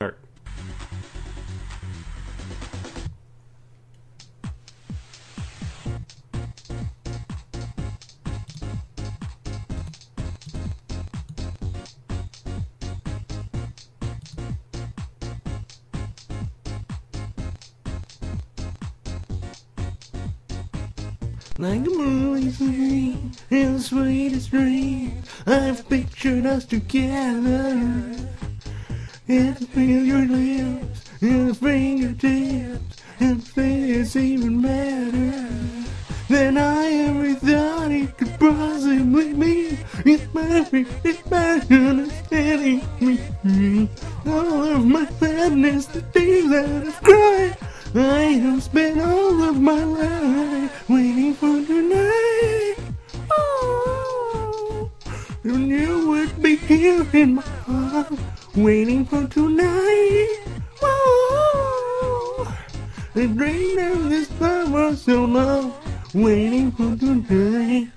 Start. Like a movie scene in the sweetest dream, I've pictured us together. Feel your lips and fingertips, and feel even better than I ever thought it could possibly be. It's my, it's my understanding me. All of my sadness, the days that I've cried. I have spent all of my life waiting for tonight. Oh, you here in my heart, waiting for tonight. Oh, the dream of this love so long, waiting for tonight.